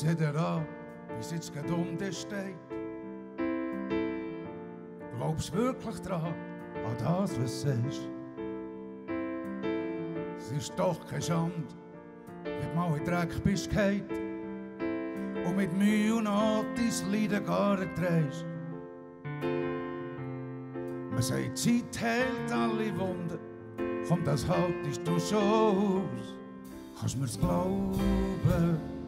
Sehe dir an, wie es jetzt gerade dich steht. Glaubst wirklich dran, an das, was du sagst? Es ist doch keine Schande, wenn du mal in Dreck bist gefallen und mit Mühe und Not dein Leiden gar drehst. Man sagt, Zeit hält alle Wunden, komm, das haltest du schon aus. Kannst mir's glauben?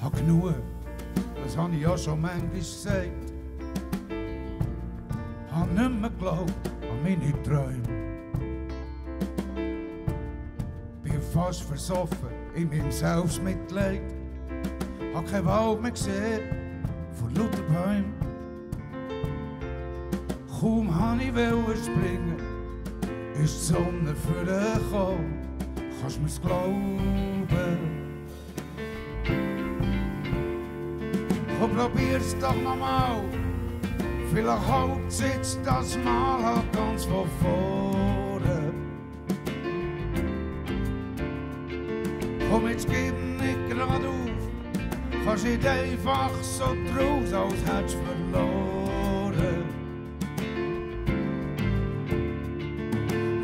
Hab genug, das habe ich ja schon manchmal gesagt. Hab nicht mehr geglaubt an meine Träume. Bin fast versoffen in meinem Selbstmitleid. Hab kein Wald mehr gesehen vor lauter Bäumen. Kaum han ich springen, ist die Sonne vorgekommen. Kannst Gosmus kloven. Geprobeerd toch normaal. Veel hoop zit dat smal althans voor voren. Kom iets geven, ik raad hoef. Ga's je deivach zo troos als het verloren.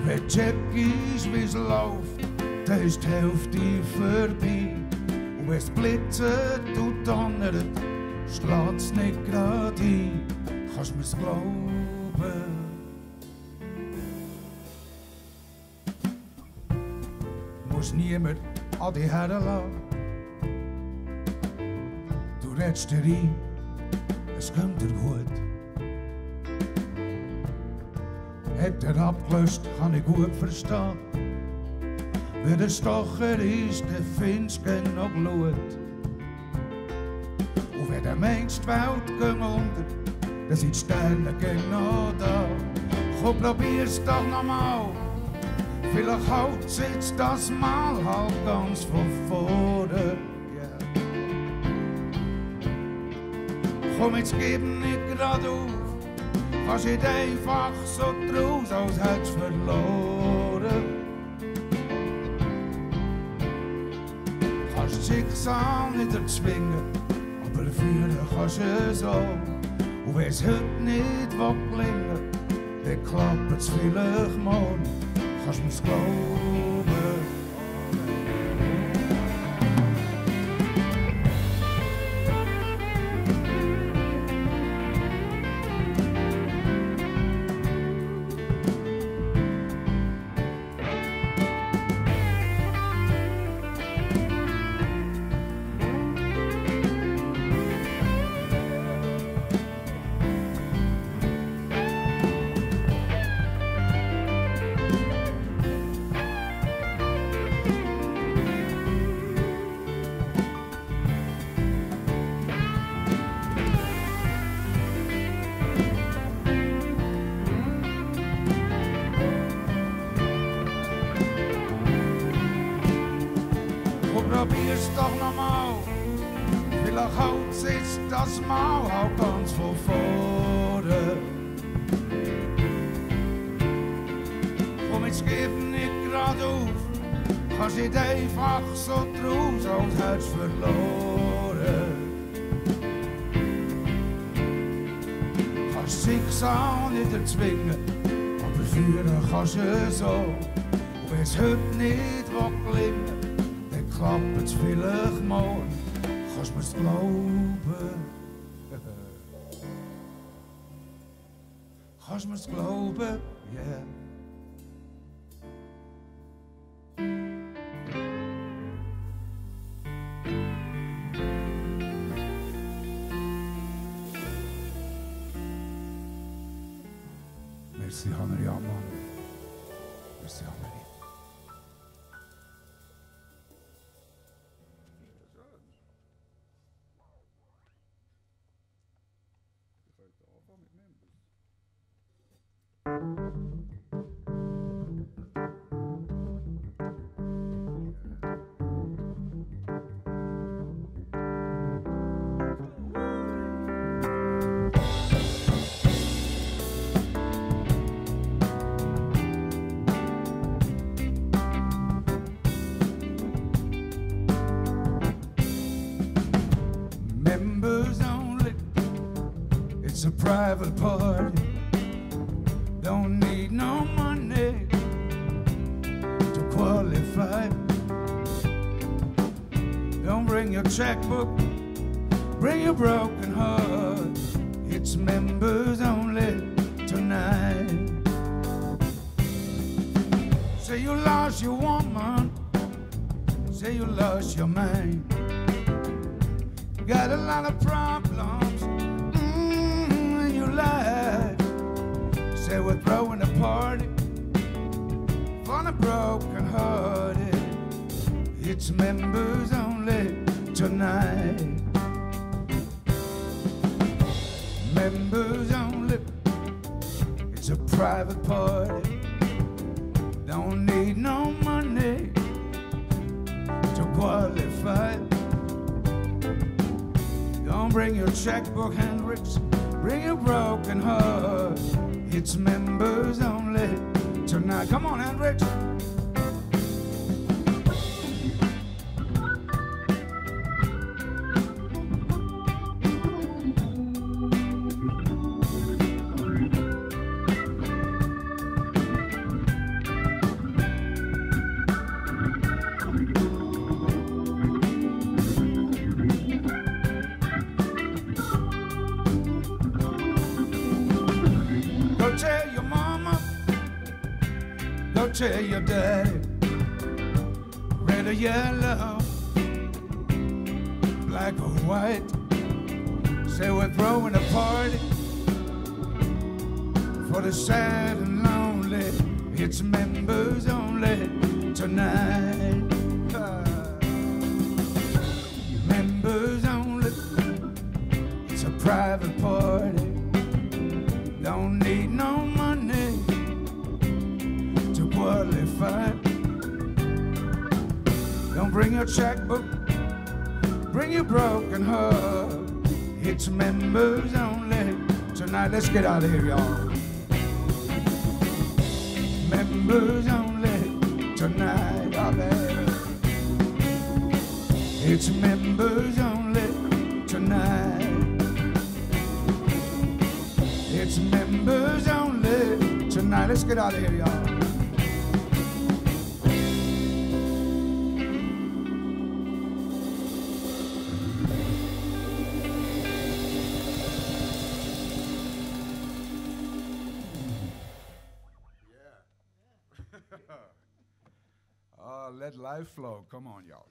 Weet je kies wie loopt. Dann ist die Hälfte vorbei. Und wenn's blitzet und donnert, schlägt's nicht grad ein. Kannst mir's glauben? Muss niemand an dich herlassen. Du redest dir ein, es kommt dir gut. Hat er abgelöscht, kann ich gut verstehen. Bij de stocher is de Finsken nog lood. Hoe werd de mens woud onder, der is iets stedelijk en nodig. Goed, probier's toch mal. Vielleicht haut sich das mal halt ganz vor. vorne. Komm, jetzt gib nicht grad auf, was ich einfach so draus, als hättest verloren. als ik zal met het zwingen op een vuur, als je zo. Hoe wees het niet wat klingen? Ik klap het schillig mooi, als schoon. als mouw, althans voor voren. kom iets geven ik raad over, als je die vach zo troe, als huis verloren. Als ik zou niet er zwingen, op de vurig als ze zo. Wees het niet wat klimmen, dan klap het veelig morgen. Als me geloven. Kannst mir's glauben? Yeah. Private party. Don't need no money to qualify. Don't bring your checkbook, bring your broken heart. It's members only tonight. Say you lost your woman, say you lost your mind. Got a lot of problems life. Say we're throwing a party for the broken hearted. It's members only tonight. Members only. It's a private party. Don't need no money to qualify. Don't bring your checkbook, Hendrix. Bring your broken heart. It's members only tonight. Come on, Hendrix. Tell your daddy. Red or yellow, black or white. Say we're throwing a party for the sad and lonely. It's members only tonight. Your checkbook, bring your broken heart. It's members only tonight. Let's get out of here, y'all. Members only tonight, oh baby. It's members only tonight. It's members only tonight. Let's get out of here, y'all. Let life flow. Come on, y'all.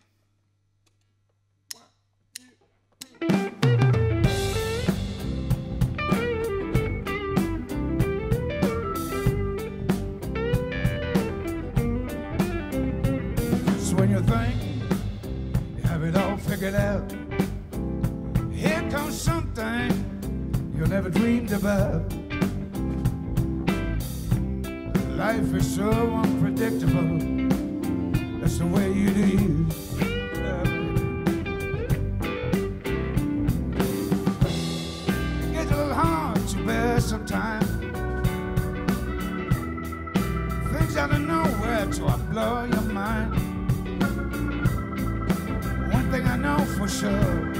So when you think you have it all figured out, here comes something you never dreamed about. Life is so unpredictable. The way it is. It gets a little hard to bear sometimes. Things out of nowhere to blow your mind. One thing I know for sure.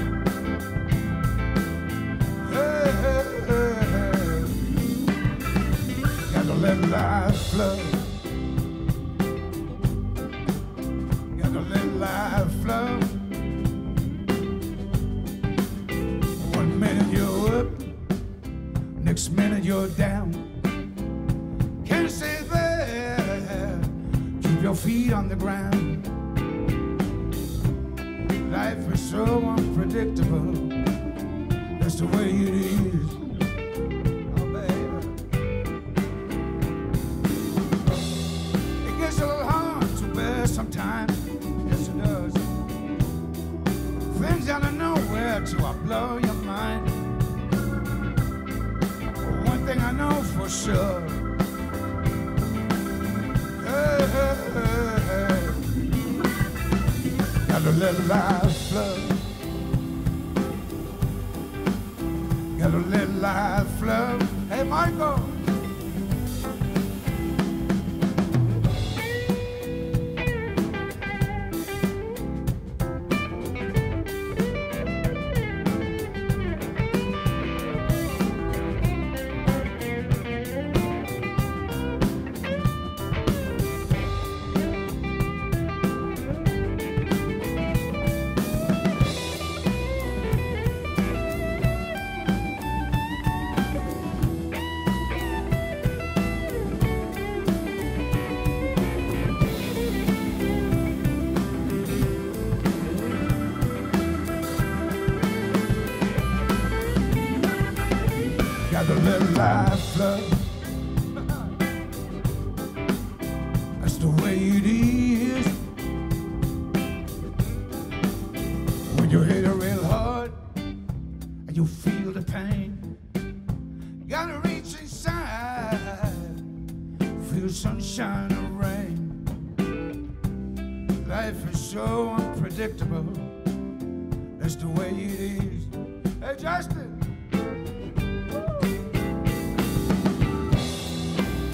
Gotta let life flow. You're down. Can't stay there. Keep your feet on the ground. Life is so unpredictable. That's the way it is. Oh, baby. It gets a little hard to bear sometimes. Yes, it does. Things out of nowhere to blow your sure. Hey, hey, hey, hey. Gotta let life flow. Gotta let life flow. Hey, Michael. So unpredictable. That's the way it is. Hey, Justin.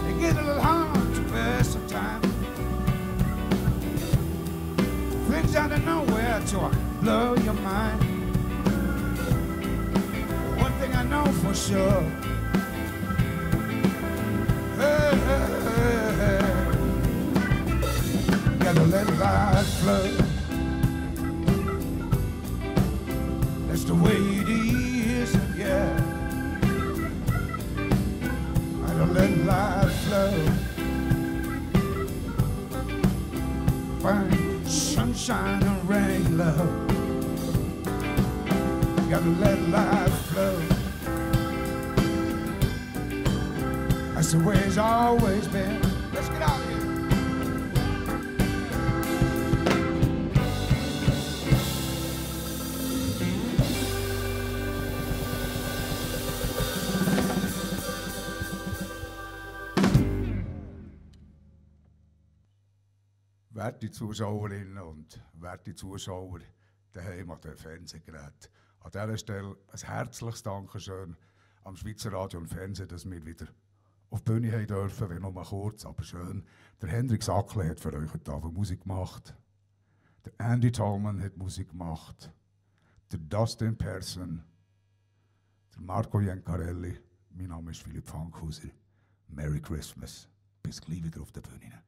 It get a little hard to bear sometimes. Things out of nowhere to blow your mind. One thing I know for sure. Love. Gotta let life flow. That's the way it's always been. Werte Zuschauerinnen und werte Zuschauer daheim an den Fernsehgeräten. An dieser Stelle ein herzliches Dankeschön am Schweizer Radio und Fernsehen, dass wir wieder auf die Bühne haben dürfen, wenn nur mal kurz, aber schön. Der Hendrik Sackle hat für euch heute Abend Musik gemacht. Der Andy Tallman hat Musik gemacht. Der Dustin Persson. Der Marco Iancarelli. Mein Name ist Philipp Fankhauser. Merry Christmas. Bis gleich wieder auf der Bühne.